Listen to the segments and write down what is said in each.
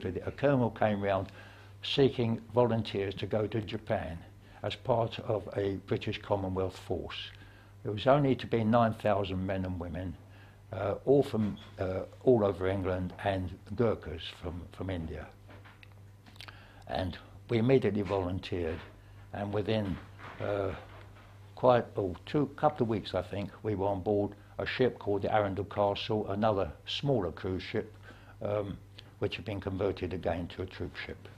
did it. A colonel came round seeking volunteers to go to Japan as part of a British Commonwealth force. It was only to be 9,000 men and women, uh, all from uh, all over England and Gurkhas from, from India. And we immediately volunteered, and within uh, quite two couple of weeks, I think, we were on board a ship called the Arundel Castle, another smaller cruise ship, um, which had been converted again to a troop ship.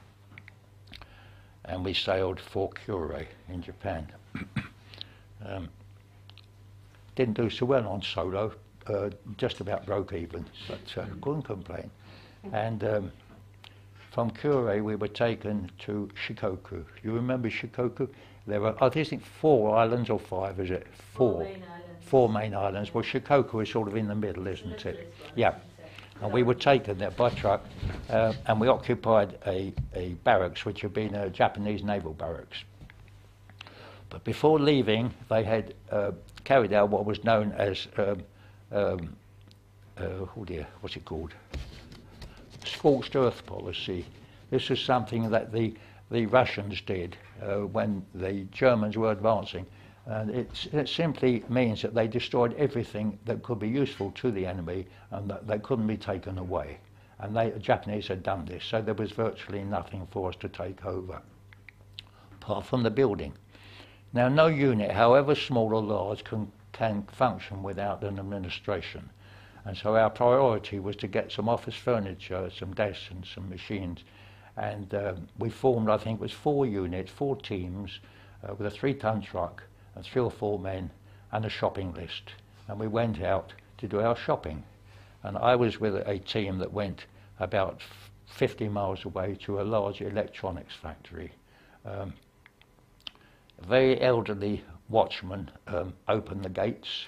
And we sailed for Kure in Japan. um, didn't do so well on solo, uh, just about broke even, but uh, couldn't complain. And um, from Kure we were taken to Shikoku. You remember Shikoku? There were, I think, four islands or five, is it? Four. Four main islands. Four main islands. Well, Shikoku is sort of in the middle, isn't it? Yeah. And we were taken there by truck, uh, and we occupied a, a barracks which had been a Japanese naval barracks. But before leaving, they had uh, carried out what was known as, um, um, uh, oh dear, what's it called? Scorched earth policy. This was something that the, the Russians did uh, when the Germans were advancing. And it, it simply means that they destroyed everything that could be useful to the enemy and that they couldn't be taken away. And they, the Japanese had done this, so there was virtually nothing for us to take over, apart from the building. Now, no unit, however small or large, can, can function without an administration. And so our priority was to get some office furniture, some desks and some machines. And um, we formed, I think it was four units, four teams, uh, with a three-ton truck and three or four men and a shopping list. And we went out to do our shopping. And I was with a team that went about 50 miles away to a large electronics factory. Um, a very elderly watchman um, opened the gates,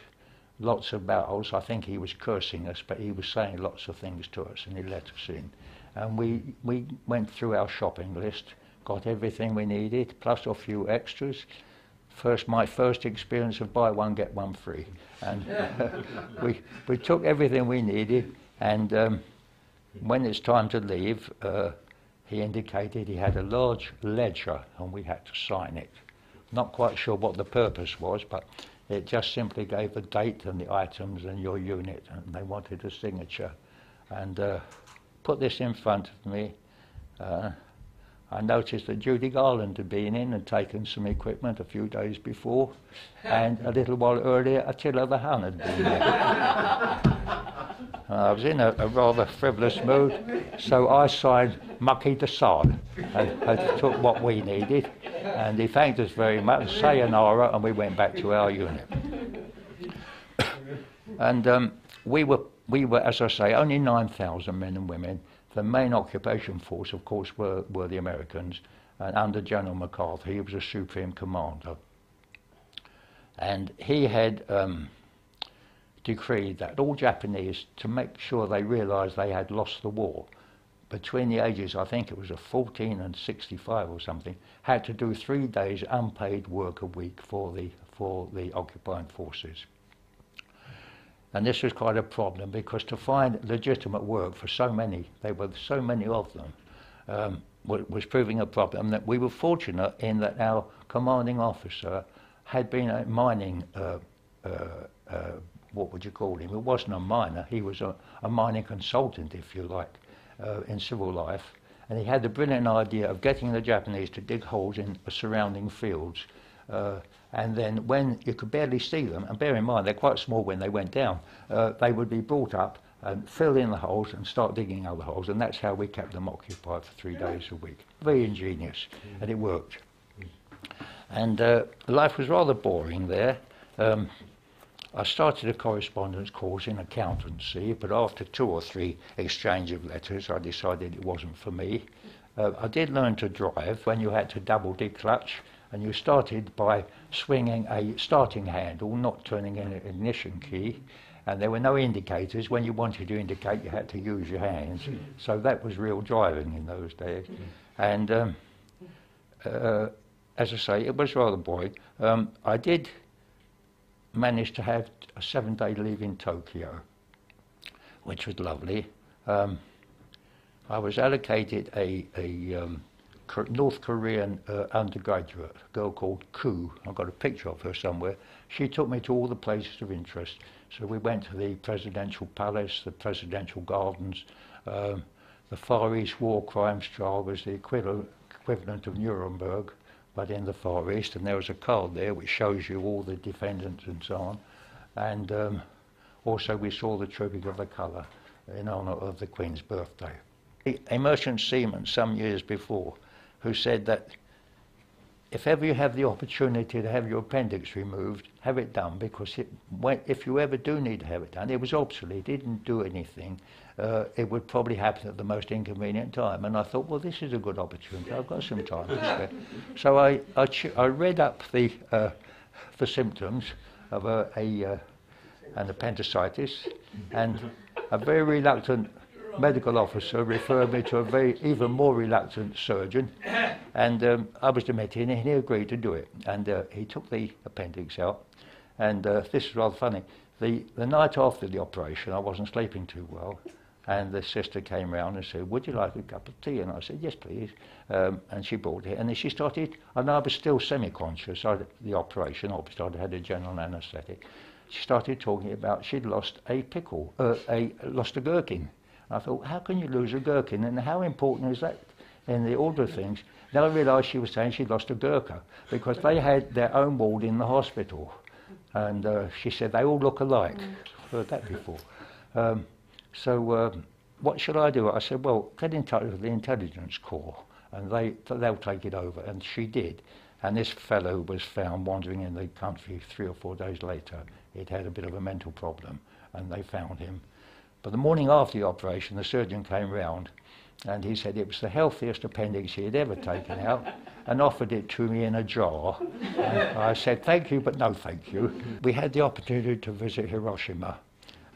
lots of battles. I think he was cursing us, but he was saying lots of things to us, and he let us in. And we, we went through our shopping list, got everything we needed, plus a few extras. First, my first experience of buy one, get one free. And we, we took everything we needed, and um, when it's time to leave, uh, he indicated he had a large ledger, and we had to sign it. Not quite sure what the purpose was, but it just simply gave the date and the items and your unit, and they wanted a signature. And uh, put this in front of me. Uh, I noticed that Judy Garland had been in and taken some equipment a few days before, and a little while earlier, Attila the Hun had been there. I was in a, a, rather frivolous mood, so I signed Mucky and, and took what we needed. And he thanked us very much, sayonara, and we went back to our unit. and um, we, were, we were, as I say, only 9,000 men and women. The main occupation force, of course, were, were the Americans, and under General MacArthur, he was a supreme commander. And he had um, decreed that all Japanese, to make sure they realised they had lost the war, between the ages, I think it was a 14 and 65 or something, had to do three days unpaid work a week for the, for the occupying forces. And this was quite a problem because to find legitimate work for so many, there were so many of them, um, was proving a problem that we were fortunate in that our commanding officer had been a mining, uh, uh, uh, what would you call him? It wasn't a miner, he was a, a mining consultant, if you like uh, in civil life, and he had the brilliant idea of getting the Japanese to dig holes in the surrounding fields. Uh, and then when you could barely see them, and bear in mind they're quite small when they went down, uh, they would be brought up and fill in the holes and start digging other holes, and that's how we kept them occupied for three days a week. Very ingenious, and it worked. And uh, life was rather boring there. Um, I started a correspondence course in accountancy, but after two or three exchange of letters, I decided it wasn't for me. Uh, I did learn to drive when you had to double declutch, and you started by swinging a starting handle, not turning an ignition key, and there were no indicators. When you wanted to indicate, you had to use your hands. So that was real driving in those days. And um, uh, as I say, it was rather boring. Um, I did manage to have a seven day leave in Tokyo, which was lovely. Um, I was allocated a, a um, North Korean uh, undergraduate, a girl called Koo. I've got a picture of her somewhere. She took me to all the places of interest. So we went to the Presidential Palace, the Presidential Gardens. Um, the Far East War Crimes Trial was the equivalent, equivalent of Nuremberg, but in the Far East. And there was a card there which shows you all the defendants and so on. And um, also we saw the Trooping of the Colour in honour of the Queen's birthday. A merchant seaman some years before who said that if ever you have the opportunity to have your appendix removed, have it done because it, when, if you ever do need to have it done, it was obsolete, it didn't do anything. Uh, it would probably happen at the most inconvenient time. And I thought, well, this is a good opportunity. I've got some time to spare. So I, I, I read up the, uh, the symptoms of a, a uh, an appendicitis, and a very reluctant medical officer referred me to a very even more reluctant surgeon, and um, I was admitted, and he agreed to do it. And uh, he took the appendix out, and uh, this is rather funny. The, the night after the operation, I wasn't sleeping too well, and the sister came round and said, "Would you like a cup of tea?" And I said, "Yes, please." Um, and she brought it, and then she started. And I was still semi-conscious. I, the operation, obviously, I'd had a general anaesthetic. She started talking about she'd lost a pickle, uh, a lost a gherkin. I thought, how can you lose a gherkin? And how important is that in the order of things? Then I realised she was saying she'd lost a gurkha because they had their own ward in the hospital. And uh, she said, they all look alike. I've heard that before. Um, so uh, what should I do? I said, well, get in touch with the intelligence corps and they, they'll take it over. And she did. And this fellow was found wandering in the country three or four days later. He'd had a bit of a mental problem and they found him but the morning after the operation, the surgeon came round and he said it was the healthiest appendix he had ever taken out and offered it to me in a jar. And I said, thank you, but no thank you. We had the opportunity to visit Hiroshima,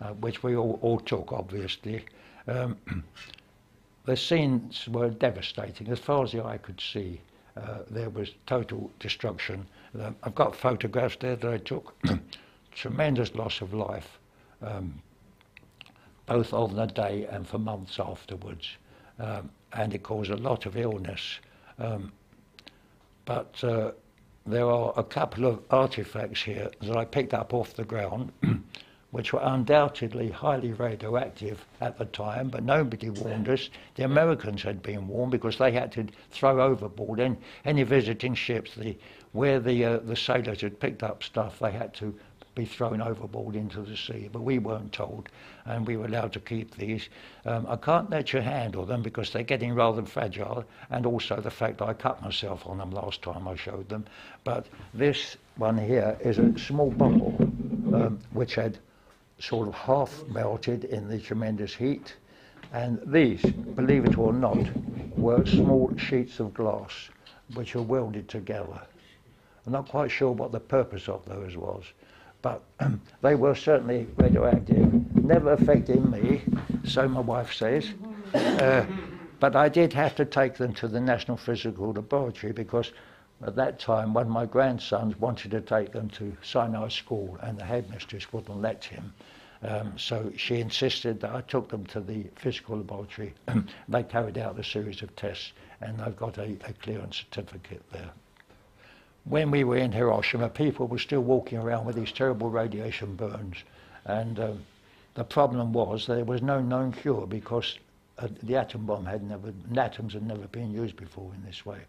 uh, which we all, all took, obviously. Um, the scenes were devastating. As far as the eye could see, uh, there was total destruction. Um, I've got photographs there that I took. Tremendous loss of life. Um, both on the day and for months afterwards. Um, and it caused a lot of illness. Um, but uh, there are a couple of artifacts here that I picked up off the ground, which were undoubtedly highly radioactive at the time, but nobody warned us. The Americans had been warned because they had to throw overboard any, any visiting ships. The, where the, uh, the sailors had picked up stuff, they had to be thrown overboard into the sea, but we weren't told, and we were allowed to keep these. Um, I can't let you handle them because they're getting rather fragile, and also the fact I cut myself on them last time I showed them. But this one here is a small bottle um, which had sort of half melted in the tremendous heat. And these, believe it or not, were small sheets of glass which are welded together. I'm not quite sure what the purpose of those was but um, they were certainly radioactive. Never affecting me, so my wife says. Uh, but I did have to take them to the National Physical Laboratory because at that time one of my grandsons wanted to take them to Sinai School and the headmistress wouldn't let him. Um, so she insisted that I took them to the physical laboratory. they carried out a series of tests and I've got a, a clearance certificate there when we were in Hiroshima, people were still walking around with these terrible radiation burns. And um, the problem was there was no known cure because uh, the atom bomb had never, atoms had never been used before in this way.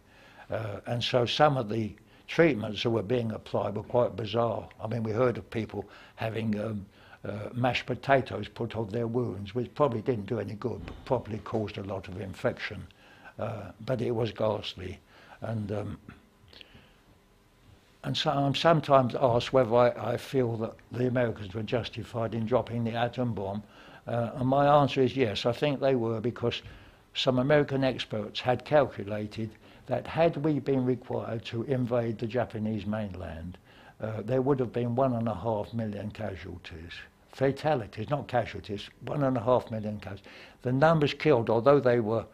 Uh, and so some of the treatments that were being applied were quite bizarre. I mean, we heard of people having um, uh, mashed potatoes put on their wounds, which probably didn't do any good, but probably caused a lot of infection. Uh, but it was ghastly. And um, and so I'm sometimes asked whether I, I, feel that the Americans were justified in dropping the atom bomb. Uh, and my answer is yes, I think they were because some American experts had calculated that had we been required to invade the Japanese mainland, uh, there would have been one and a half million casualties. Fatalities, not casualties, one and a half million casualties. The numbers killed, although they were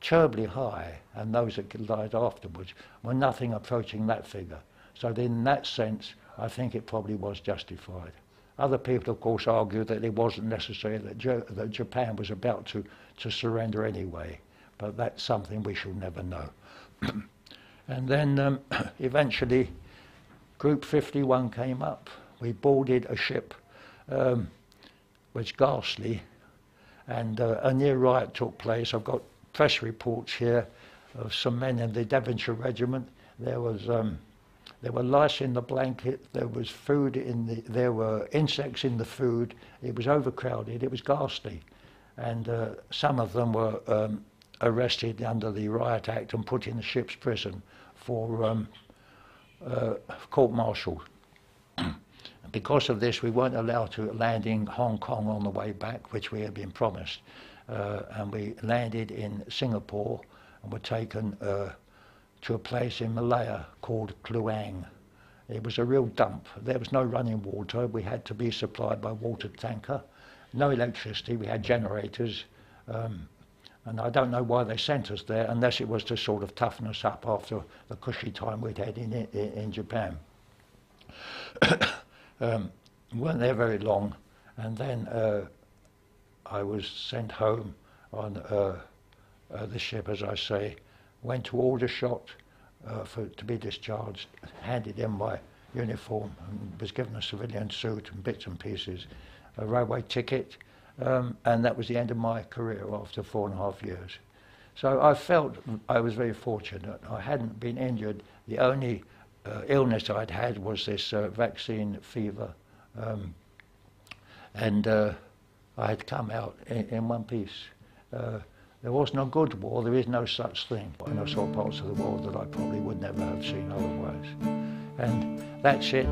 terribly high, and those that died afterwards, were nothing approaching that figure. So in that sense, I think it probably was justified. Other people, of course, argue that it wasn't necessary, that, that Japan was about to, to surrender anyway. but that's something we shall never know. and then um, eventually, Group 51 came up. We boarded a ship, um, which ghastly, and uh, a near riot took place. I've got press reports here of some men in the Devonshire Regiment. There was um, there were lice in the blanket. There was food in the. There were insects in the food. It was overcrowded. It was ghastly, and uh, some of them were um, arrested under the Riot Act and put in the ship's prison for um, uh, court-martial. because of this, we weren't allowed to land in Hong Kong on the way back, which we had been promised, uh, and we landed in Singapore and were taken uh, to a place in Malaya called Kluang. It was a real dump. There was no running water. We had to be supplied by water tanker. No electricity. We had generators. Um, and I don't know why they sent us there unless it was to sort of toughen us up after the cushy time we'd had in, in, in Japan. um, we weren't there very long. And then uh, I was sent home on uh, uh, the ship, as I say, went to Aldershot uh, for, to be discharged, handed in my uniform, and was given a civilian suit and bits and pieces, a railway ticket, um, and that was the end of my career after four and a half years. So I felt I was very fortunate. I hadn't been injured. The only uh, illness I'd had was this uh, vaccine fever. Um, and uh, I had come out in, in one piece. There was no good war, there is no such thing. And I saw parts of the world that I probably would never have seen otherwise. And that's it.